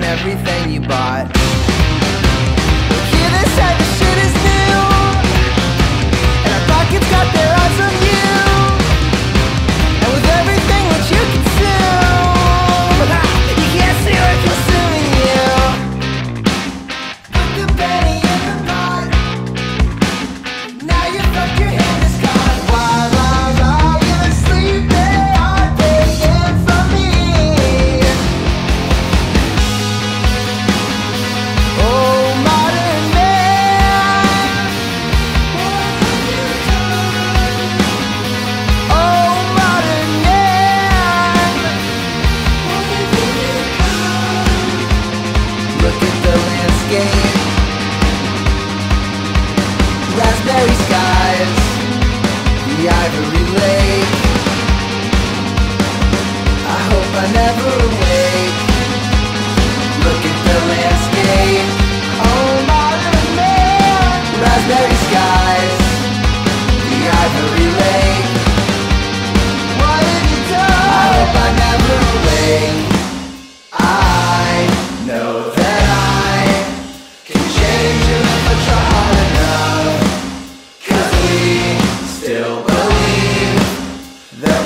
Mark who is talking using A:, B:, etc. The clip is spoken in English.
A: on everything you bought. Raspberry skies The ivory lake. I hope I never Cause we still believe that